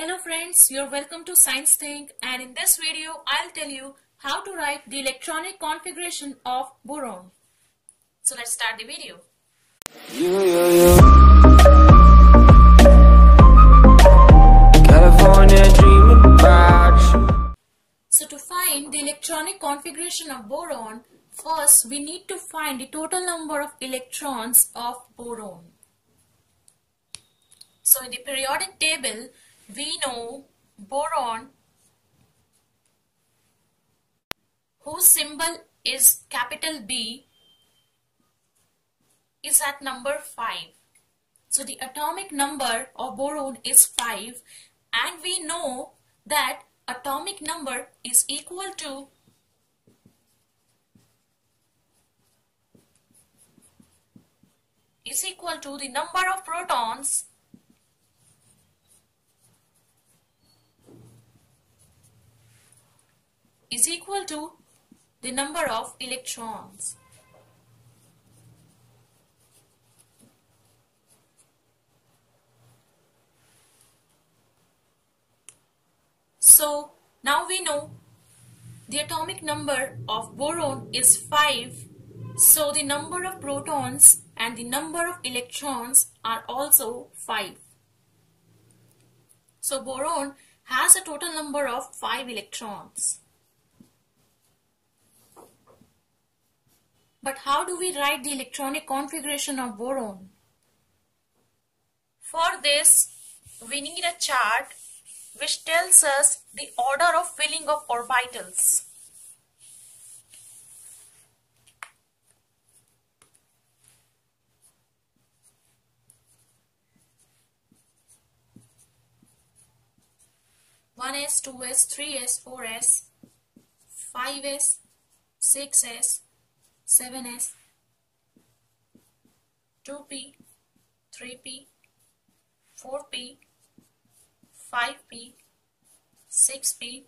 Hello friends, you're welcome to Science Think and in this video I'll tell you how to write the electronic configuration of boron. So let's start the video. You, you, you. California dreaming about. So to find the electronic configuration of boron, first we need to find the total number of electrons of boron. So in the periodic table, we know boron whose symbol is capital B is at number 5. So the atomic number of boron is 5 and we know that atomic number is equal to is equal to the number of protons is equal to the number of electrons. So now we know the atomic number of boron is 5. So the number of protons and the number of electrons are also 5. So boron has a total number of 5 electrons. But how do we write the electronic configuration of boron? For this, we need a chart which tells us the order of filling of orbitals. One S, two S, three S, four S, five S, six S, seven S, two P, three P, four P, 5p 6p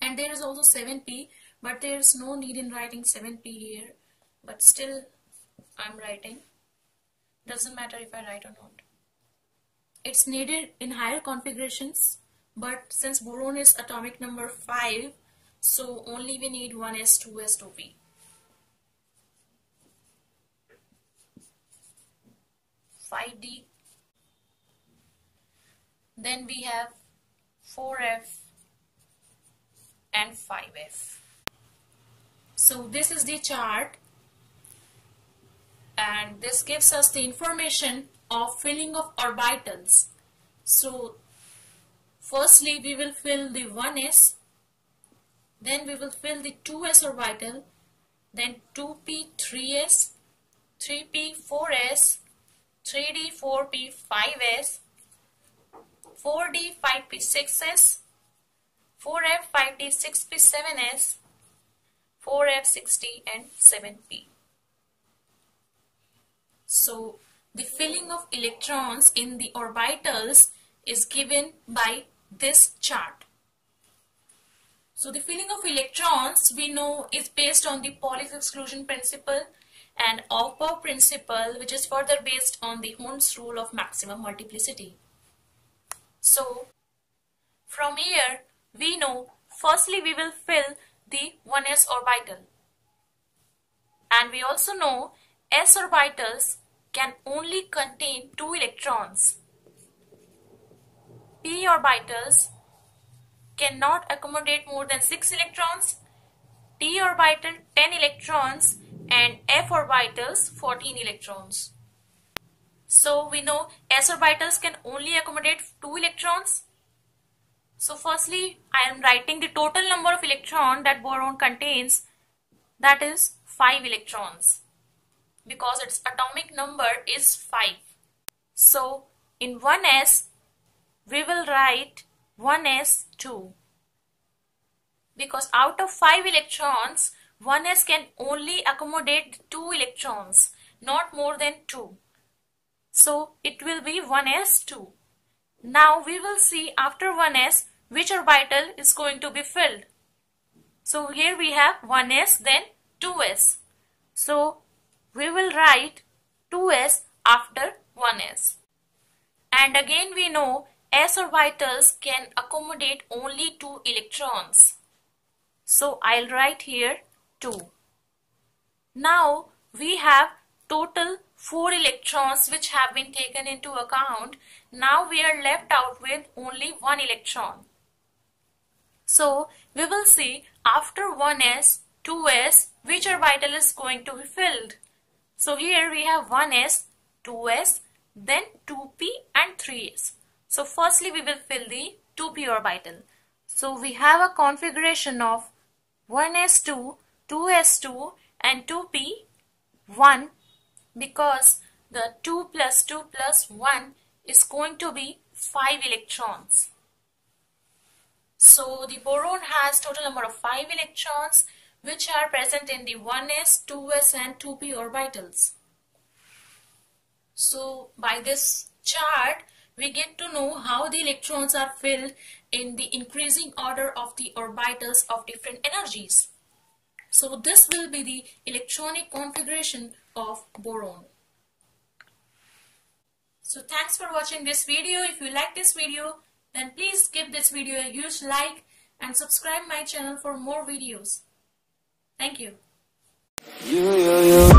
and there is also 7p but there is no need in writing 7p here. But still I'm writing. Doesn't matter if I write or not. It's needed in higher configurations but since boron is atomic number 5 so only we need 1s 2s 2p Five D. Then we have 4F and 5F. So this is the chart. And this gives us the information of filling of orbitals. So firstly we will fill the 1s, then we will fill the 2s orbital, then 2p 3s, 3p 4s, 3d 4p 5s, 4D 5P 6S, 4F 5D 6P 7S, 4F 6D and 7P. So the filling of electrons in the orbitals is given by this chart. So the filling of electrons we know is based on the Pauli's exclusion principle and Aufbau principle which is further based on the Hund's rule of maximum multiplicity. So from here we know firstly we will fill the 1s orbital and we also know s orbitals can only contain 2 electrons. p orbitals cannot accommodate more than 6 electrons, d orbital 10 electrons and f orbitals 14 electrons. So we know s orbitals can only accommodate 2 electrons. So firstly, I am writing the total number of electron that boron contains that is 5 electrons because its atomic number is 5. So in 1s, we will write 1s2 because out of 5 electrons, 1s can only accommodate 2 electrons, not more than 2. So it will be 1s2. Now we will see after 1s which orbital is going to be filled. So here we have 1s then 2s. So we will write 2s after 1s. And again we know s orbitals can accommodate only 2 electrons. So I'll write here 2. Now we have total 4 electrons which have been taken into account. Now we are left out with only 1 electron. So we will see after 1s, 2s which orbital is going to be filled. So here we have 1s, 2s, then 2p and 3s. So firstly we will fill the 2p orbital. So we have a configuration of 1s2, 2s2 and 2p 1 because the 2 plus 2 plus 1 is going to be 5 electrons. So the boron has total number of 5 electrons which are present in the 1s, 2s and 2p orbitals. So by this chart we get to know how the electrons are filled in the increasing order of the orbitals of different energies. So this will be the electronic configuration of boron. So thanks for watching this video. If you like this video, then please give this video a huge like and subscribe my channel for more videos. Thank you. You, you, you.